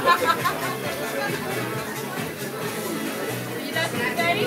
You not ready?